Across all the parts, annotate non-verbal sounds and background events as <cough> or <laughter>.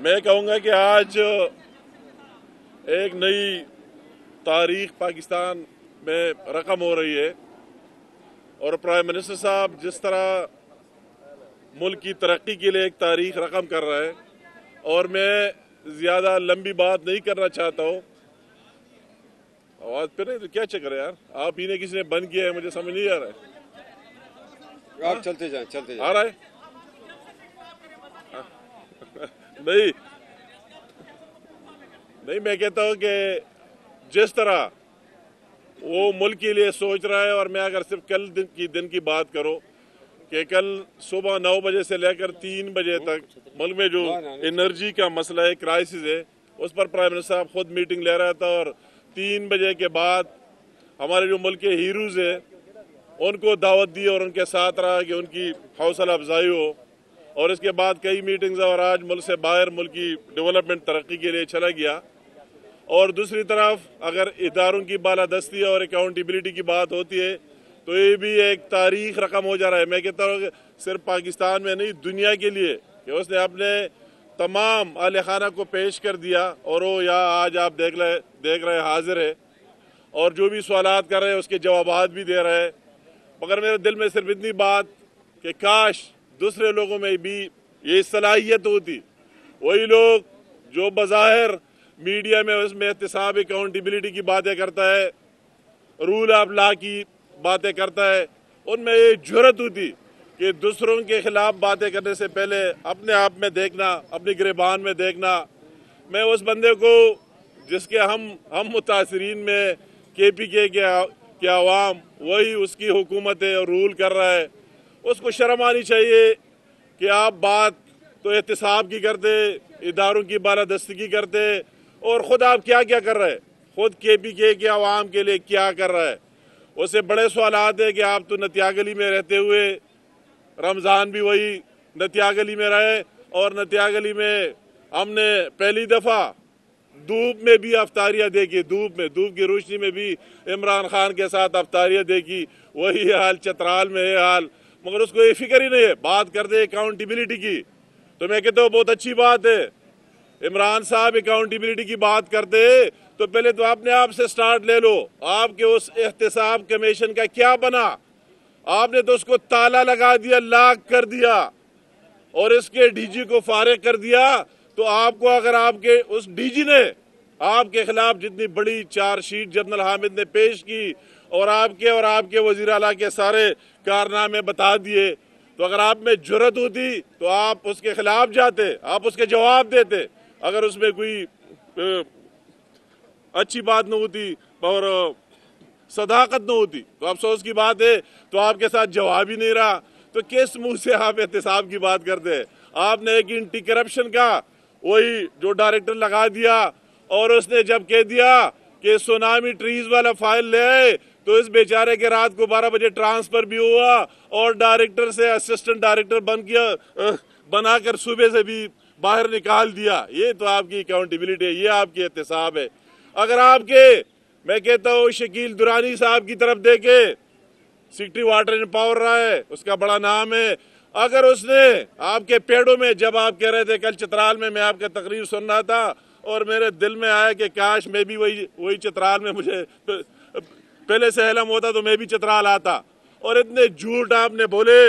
मैं कहूँगा कि आज एक नई तारीख पाकिस्तान में रकम हो रही है और प्राइम मिनिस्टर साहब जिस तरह मुल्क की तरक्की के लिए एक तारीख रकम कर रहे हैं और मैं ज़्यादा लंबी बात नहीं करना चाहता हूँ। आवाज़ पे नहीं तो क्या चक्कर है यार? आप ही ने किसी ने बंद किया है? मुझे समझ नहीं आ रहा है। आप चलते जाएँ चलते जाएँ। आ रहा है? नहीं। नहीं, मैं कहता हूँ कि जिस तरह वो मुल्क के लिए सोच रहा है, और मैं अगर सिर्फ़ कल दिन की दिन की बात करूँ कि कल सुबह नौ बजे से लेकर तीन बजे तक मुल्क में जो एनर्जी का मसला है क्राइसिस है, उस पर प्राइम मिनिस्टर साहब खुद मीटिंग ले रहा था, और तीन बजे के बाद हमारे जो मुल्क के हीरोज है, उनको दावत दी, और उनके साथ रहा कि उनकी हौसला अफजाई हो। और इसके बाद कई मीटिंग्स और आज मुल्क से बाहर मुल्क की डेवलपमेंट तरक्की के लिए चला गया। और दूसरी तरफ़ अगर इदारों की बालादस्ती और अकाउंटेबिलिटी की बात होती है तो ये भी एक तारीख रकम हो जा रहा है। मैं कहता हूँ सिर्फ़ पाकिस्तान में नहीं, दुनिया के लिए कि उसने अपने तमाम आल खाना को पेश कर दिया और वो यहाँ आज आप देख रहे देख रहे हाजिर है। और जो भी सवाल कर रहे हैं, उसके जवाब भी दे रहे हैं। मगर मेरे दिल में सिर्फ़ इतनी बात कि काश दूसरे लोगों में भी ये सलाहियत होती। वही लोग जो बज़ाहिर मीडिया में उसमें एहतसाब अकाउंटेबिलिटी की बातें करता है रूल ऑफ़ लॉ की बातें करता है, उनमें ये ज़रूरत होती कि दूसरों के खिलाफ बातें करने से पहले अपने आप में देखना, अपनी गिरबान में देखना। मैं उस बंदे को, जिसके हम हम मुतासरीन में के पी के के आवाम, वही उसकी हुकूमत है और रूल कर रहा है। उसको शर्म आनी चाहिए कि आप बात तो एहतसाब की करते, इदारों की बालादस्ती की करते, और खुद आप क्या क्या कर रहे हैं? खुद के पी के के आवाम के लिए क्या कर रहा है? उससे बड़े सवाल है कि आप तो नतियागली में रहते हुए, रमज़ान भी वही नतियागली में रहे, और नतियागली में हमने पहली दफ़ा धूप में भी अफ्तारियाँ देखी, धूप में, धूप की रोशनी में भी इमरान खान के साथ अफ्तारियाँ देखी। वही हाल चतराल में है हाल। मगर उसको ये फ़िक्र ही नहीं है। बात करते अकाउंटेबिलिटी की। तो मैं कहता हूँ, बहुत अच्छी बात है। इमरान साहब अकाउंटेबिलिटी की बात करते तो पहले तो अपने आप से स्टार्ट ले लो। आपके उस एहतसाब कमीशन का क्या बना? आपने तो उसको ताला लगा दिया लाक कर दिया। और इसके डीजी को फारे कर दिया। तो आपको अगर आपके उस डीजी ने आपके खिलाफ जितनी बड़ी चार्जशीट जनरल हामिद ने पेश की, और आपके और आपके वज़ीर अला के सारे कारनामे बता दिए। तो अगर आप में ज़रूरत होती तो आप उसके खिलाफ जाते, आप उसके जवाब देते। अगर उसमें कोई अच्छी बात न होती और सदाकत न होती तो अफसोस की बात है तो आपके साथ जवाब ही नहीं रहा। तो किस मुँह से आप एहतसाब की बात करते हैं? आपने एक एंटी करप्शन का वही जो डायरेक्टर लगा दिया, और उसने जब कह दिया कि सोनामी ट्रीज वाला फ़ाइल ले तो इस बेचारे के रात को 12 बजे ट्रांसफ़र भी हुआ और डायरेक्टर से असिस्टेंट डायरेक्टर बन किया बनाकर सुबह से भी बाहर निकाल दिया। ये तो आपकी अकाउंटेबिलिटी है, ये आपकी एहतसाब है। अगर आपके, मैं कहता हूँ, शकील दुरानी साहब की तरफ़ देखे सिटी वाटर इन पावर रहा है, उसका बड़ा नाम है। अगर उसने आपके पेड़ों में, जब आप कह रहे थे, कल चित्राल में मैं आपका तकरीर सुन रहा था, और मेरे दिल में आया कि काश मैं भी वही वही चित्राल में मुझे पहले से हलम होता तो मैं भी चतराल आता और इतने झूठ आपने बोले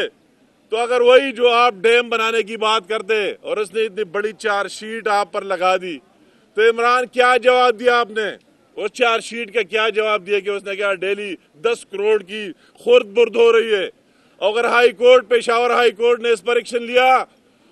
तो अगर वही जो आप डैम बनाने की बात करते और उसने इतनी बड़ी चार्जशीट आप पर लगा दी तो इमरान क्या जवाब दिया आपने? उस चार्जशीट का क्या जवाब दिया कि उसने क्या डेली दस करोड़ की खुर्द बुर्द हो रही है। अगर high court, Peshawar high court ने इस पर एक्शन लिया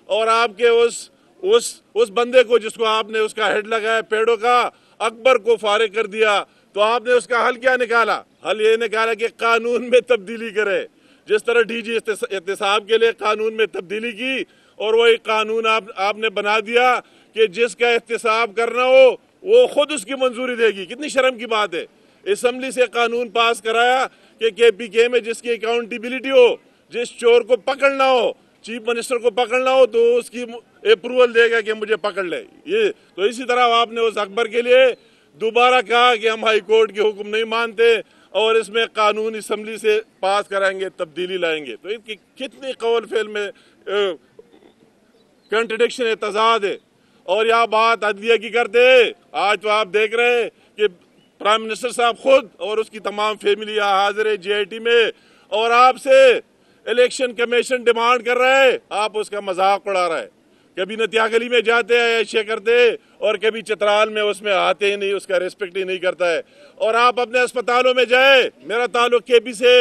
और आपके उस उस उस बंदे को जिसको आपने उसका हेड लगाया, पेड़ों का अकबर को फारिग कर दिया तो आपने उसका हल क्या निकाला? हल ये निकाला कि कानून में तब्दीली करे। जिस तरह डीजी एहतसाब के लिए कानून में तब्दीली की, और वही कानून आप, आपने बना दिया कि जिसका एहतसाब करना हो, वो खुद उसकी मंजूरी देगी। कितनी शर्म की बात है। असम्बली से कानून पास कराया कि के पी के में जिसकी अकाउंटेबिलिटी हो, जिस चोर को पकड़ना हो, चीफ मिनिस्टर को पकड़ना हो तो उसकी अप्रूवल देगा कि मुझे पकड़ ले। ये तो इसी तरह आपने उस अकबर के लिए दोबारा कहा कि हम हाई कोर्ट के हुक्म नहीं मानते और इसमें कानून असम्बली से पास कराएँगे, तब्दीली लाएँगे। तो इनकी कितनी कौल फेल में कंट्रडिक्शन है, तजाद है। और यहाँ बात अदलिया की करते आज तो आप देख रहे हैं कि प्राइम मिनिस्टर साहब खुद और उसकी तमाम फैमिली यहाँ हाजिर है जीआईटी में। और आपसे इलेक्शन कमीशन डिमांड कर रहा है। आप उसका मज़ाक उड़ा रहा है। कभी नतिया गली में जाते हैं, ऐसे करते और कभी चित्राल में उसमें आते ही नहीं उसका रिस्पेक्ट ही नहीं करता है। और आप अपने अस्पतालों में जाए। मेरा ताल्लुक केपी से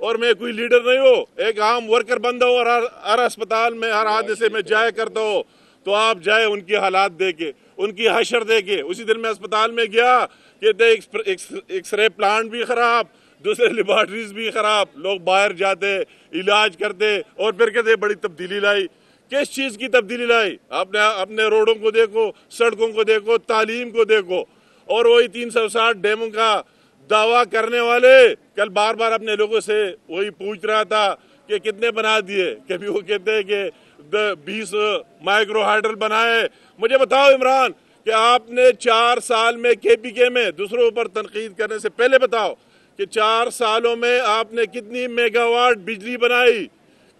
और मैं कोई लीडर नहीं हूँ। एक आम वर्कर बंदा हूँ और हर, हर अस्पताल में हर हादसे में जाया करता हूँ। तो आप जाए उनकी हालात देखे उनकी हशर देखे। उसी दिन मैं अस्पताल में गया कहते एक्सरे प्लांट भी खराब दूसरे लेबॉर्ट्रीज भी खराब। लोग बाहर जाते इलाज करते और फिर कहते बड़ी तब्दीली लाई। किस चीज़ की तब्दीली लाई? आपने अपने रोडों को देखो, सड़कों को देखो, तालीम को देखो, और वही तीन सौ साठ डेमों का दावा करने वाले कल बार बार अपने लोगों से वही पूछ रहा था कि कितने बना दिए? कभी वो कहते हैं कि बीस माइक्रो हाइड्रल बनाए। मुझे बताओ इमरान, कि आपने चार साल में केपीके में, दूसरों पर तनकीद करने से पहले बताओ कि चार सालों में आपने कितनी मेगावाट बिजली बनाई?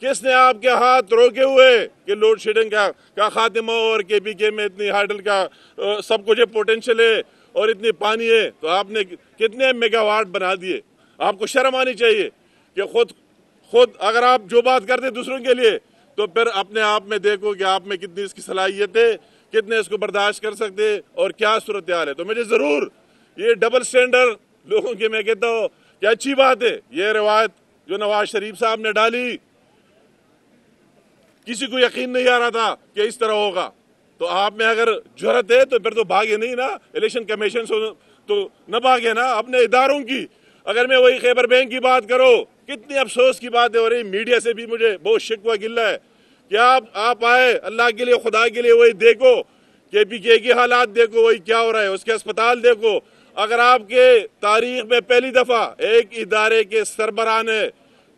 किसने आपके हाथ रोके हुए? कि लोड शेडिंग का का खात्मा और के पी के में इतनी हाइडल का सब कुछ पोटेंशियल है और इतनी पानी है तो आपने कितने मेगावाट बना दिए? आपको शर्म आनी चाहिए कि खुद खुद अगर आप जो बात करते दूसरों के लिए तो फिर अपने आप में देखो कि आप में कितनी इसकी सलाहियत है, कितने इसको बर्दाश्त कर सकते और क्या सूरत हाल है। तो मुझे ज़रूर ये डबल स्टैंडर्ड लोगों के, मैं कहता हूँ कि अच्छी बात है। ये रिवायत जो नवाज़ शरीफ साहब ने डाली किसी को यकीन नहीं आ रहा था कि इस तरह होगा। तो आप में अगर ज़रूरत है तो फिर तो भागे नहीं ना। इलेक्शन कमीशन से तो न भागे ना, अपने इदारों की। अगर मैं वही खैबर बैंक की बात करो, कितनी अफसोस की बात है और मीडिया से भी मुझे बहुत शिकवा गिल्ला है कि आप आप आए, अल्लाह के लिए, खुदा के लिए वही देखो। के पी के की हालात देखो, वही क्या हो रहा है। उसके अस्पताल देखो। अगर आपके तारीख में पहली दफ़ा एक इदारे के सरबरा ने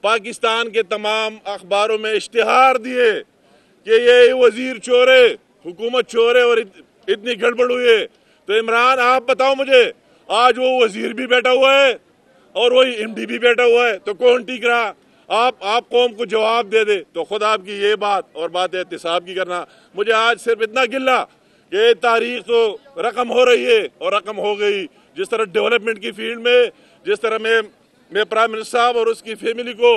पाकिस्तान के तमाम अखबारों में इश्तहार दिए कि ये वज़ीर चोर हुकूमत चोर और इत, इतनी गड़बड़ हुई है। तो इमरान आप बताओ मुझे आज वो वज़ीर भी बैठा हुआ है और वही एमडी भी बैठा हुआ है तो कौन टीक रहा? आप आप कौम को जवाब दे दे तो खुद आपकी ये बात और बात एहतसाब की करना। मुझे आज सिर्फ़ इतना गिल्ला कि तारीख तो रकम हो रही है और रकम हो गई। जिस तरह डेवलपमेंट की फ़ील्ड में जिस तरह मैं मैं प्राइम मिनिस्टर साहब और उसकी फैमिली को,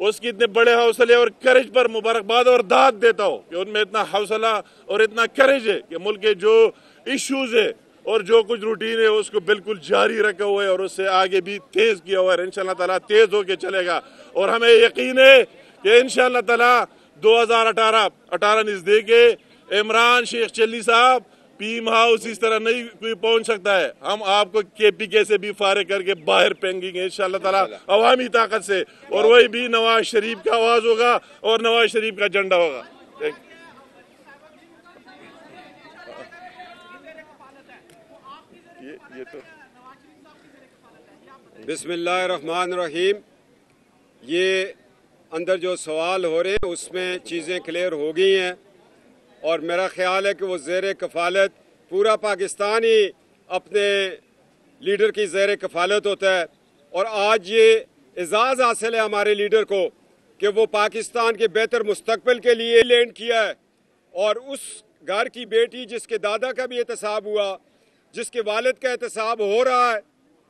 उसकी इतने बड़े हौसले और करेज पर मुबारकबाद और दाद देता हूँ कि उनमें इतना हौसला और इतना करेज है कि मुल्क के जो इश्यूज़ है और जो कुछ रूटीन है, उसको बिल्कुल जारी रखा हुआ है और उससे आगे भी तेज किया हुआ है इन ताला तेज होके चलेगा। और हमें यकीन है कि इन ताला दो हज़ार अठारह अठारह नज़दीक इमरान शेख चली साहब पीम हाउस इस तरह नहीं कोई पहुँच सकता है। हम आपको के पी के से भी फारे करके बाहर फेंकेंगे इन ताला, अवामी ताकत से। और वही भी नवाज़ शरीफ का आवाज़ होगा और नवाज़ शरीफ का झंडा होगा। ये ये तो बिस्मिल्लाहिर्रहमानिर्रहीम। ये अंदर जो सवाल हो रहे हैं, उसमें चीज़ें क्लियर हो गई हैं। और मेरा ख्याल है कि वो जेर कफालत, पूरा पाकिस्तान ही अपने लीडर की जेर कफालत होता है। और आज ये एजाज़ हासिल है हमारे लीडर को कि वो पाकिस्तान के बेहतर मुस्तकबिल के लिए लैंड किया है। और उस घर की बेटी जिसके दादा का भी एहतसाब हुआ, जिसके वालद का एहतसाब हो रहा है,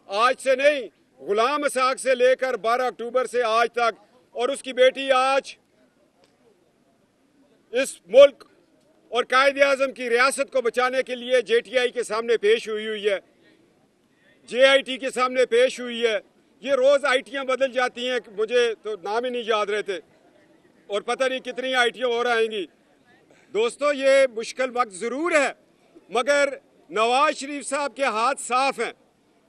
आज से नहीं, गुलाम असाक से लेकर 12 अक्टूबर से आज तक, और उसकी बेटी आज इस मुल्क और कायद अजम की रियासत को बचाने के लिए जे टी आई के सामने पेश हुई हुई है। जे आई टी के सामने पेश हुई है। ये रोज़ आई टियाँ बदल जाती हैं, मुझे तो नाम ही नहीं याद रहते। और पता नहीं कितनी आई टियाँ और आएँगी। दोस्तों, ये मुश्किल वक्त ज़रूर है, मगर नवाज़ शरीफ साहब के हाथ साफ़ हैं।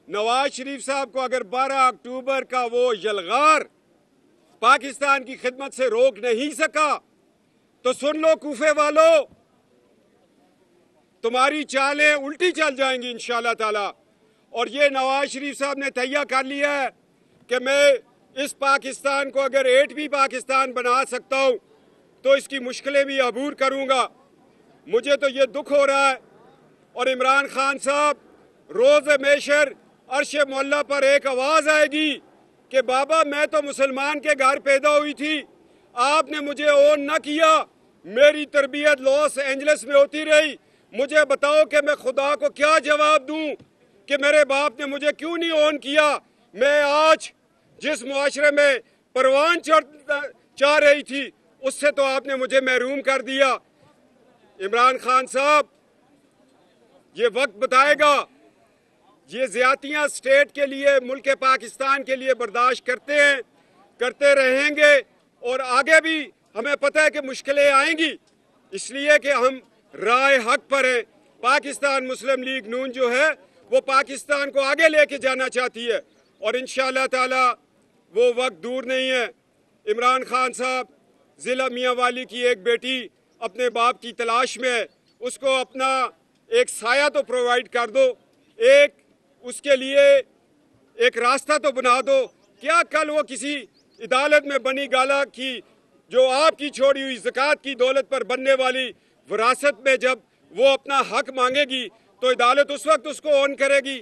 नवाज़ शरीफ साहब को अगर 12 अक्टूबर का वो यलगार पाकिस्तान की खिदमत से रोक नहीं सका तो सुन लो कूफे वालों तुम्हारी चालें उल्टी चल जाएँगी इन ताला। और ये नवाज़ शरीफ साहब ने तैयार कर लिया है कि मैं इस पाकिस्तान को अगर एट भी पाकिस्तान बना सकता हूँ तो इसकी मुश्किलें भी अबूर करूँगा। मुझे तो ये दुख हो रहा है। और इमरान खान साहब, रोज़ मेशर अरश मोल्ला पर एक आवाज़ आएगी कि, बाबा, मैं तो मुसलमान के घर पैदा हुई थी। आपने मुझे ओन न किया। मेरी तरबियत लॉस एंजल्स में होती रही। मुझे बताओ कि मैं खुदा को क्या जवाब दूँ कि मेरे बाप ने मुझे क्यों नहीं ऑन किया? मैं आज जिस मुआरे में परवान चढ़ चाह रही थी, उससे तो आपने मुझे महरूम कर दिया। इमरान खान साहब, ये वक्त बताएगा, ये ज्यातियाँ स्टेट के लिए, मुल्क पाकिस्तान के लिए बर्दाश्त करते हैं, करते रहेंगे, और आगे भी हमें पता है कि मुश्किलें आएँगी। इसलिए कि हम राय हक पर है। पाकिस्तान मुस्लिम लीग नून जो है, वो पाकिस्तान को आगे लेके जाना चाहती है। और इन ताला वो वक्त दूर नहीं है। इमरान खान साहब, ज़िला मियाँ वाली की एक बेटी अपने बाप की तलाश में है। उसको अपना एक साया तो प्रोवाइड कर दो। एक, उसके लिए एक रास्ता तो बना दो। क्या कल वो किसी अदालत में बनी गाला की, जो आपकी छोड़ी हुई जक़ात की दौलत पर बनने वाली विरासत में जब वो अपना हक मांगेगी तो अदालत उस वक्त उसको ऑन करेगी,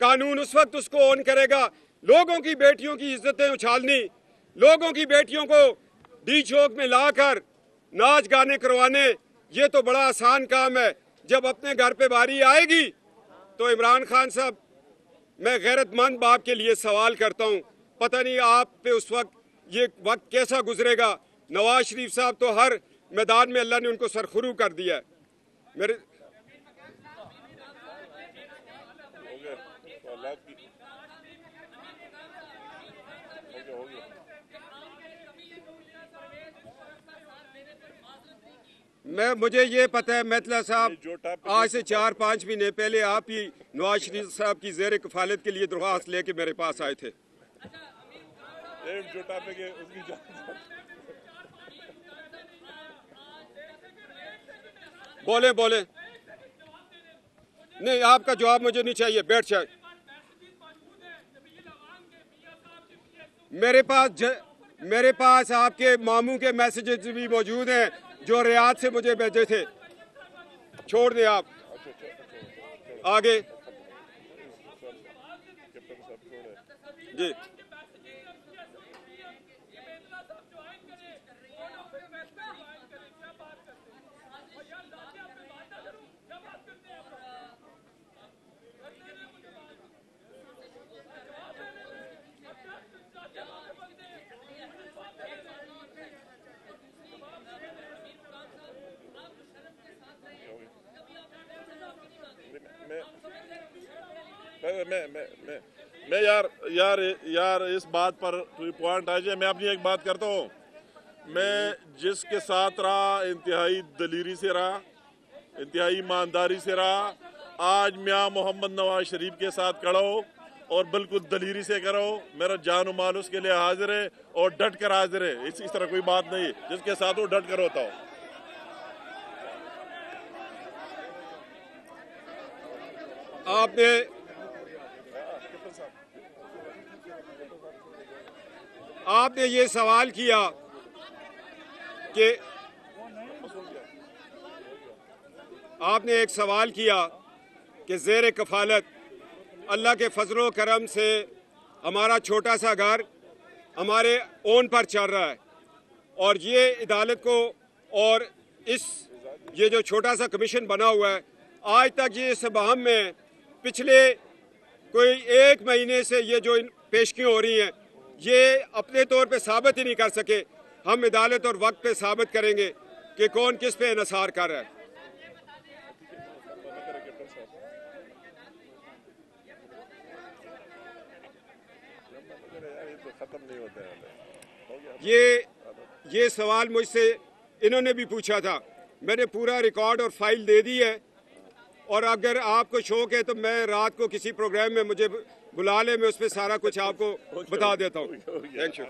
कानून उस वक्त उसको ऑन करेगा। लोगों की बेटियों की इज्जतें उछालनी, लोगों की बेटियों को डी चौक में लाकर नाच गाने करवाने, ये तो बड़ा आसान काम है। जब अपने घर पे बारी आएगी तो इमरान खान साहब, मैं गैरतमंद बाप के लिए सवाल करता हूँ, पता नहीं आप पे उस वक्त, ये वक्त कैसा गुजरेगा? नवाज़ शरीफ साहब तो हर मैदान में अल्लाह ने उनको सरखुरू कर दिया है। मेरे मैं मुझे ये पता है मैतला साहब आज से चार पाँच महीने पहले आप ही नवाज़ शरीफ साहब की जेर कफालत के लिए दरख्वास्त लेके मेरे पास आए थे एक जो टॉपिक है उसकी जान बोले बोले। नहीं आपका जवाब मुझे नहीं चाहिए बैठ जाए। मेरे पास ज, मेरे पास आपके मामू के मैसेजेस भी मौजूद हैं जो रियाद से मुझे भेजे थे। छोड़ दें आप। आगे। जी मैं मैं मैं मैं मैं यार यार यार इस बात पर पॉइंट आ जाए मैं अपनी एक बात करता हूँ। मैं जिसके साथ रहा इंतहाई दलीरी से रहा इंतहाई ईमानदारी से रहा आज मियाँ मोहम्मद नवाज़ शरीफ के साथ खड़ा हो और बिल्कुल दलीरी से करो मेरा जान माल उसके लिए हाजिर है और डट कर हाजिर है। इस, इस तरह कोई बात नहीं जिसके साथ वो डट कर होता हो। आपने आपने ये सवाल किया कि आपने एक सवाल किया कि जेर कफालत अल्लाह के फजलो करम से हमारा छोटा सा घर हमारे ओन पर चल रहा है और ये अदालत को और इस, ये जो छोटा सा कमीशन बना हुआ है, आज तक ये इस बहम में पिछले कोई एक महीने से ये जो पेशकियाँ हो रही हैं ये अपने तौर पे साबित ही नहीं कर सके। हम अदालत और वक्त पे साबित करेंगे कि कौन किस पे इनसार कर रहा है। ये ये सवाल मुझसे इन्होंने भी पूछा था। मैंने पूरा रिकॉर्ड और फ़ाइल दे दी है। और अगर आपको शौक है तो मैं रात को किसी प्रोग्राम में मुझे बुला ले मैं उसमें सारा कुछ आपको <laughs> बता देता हूँ। Thank you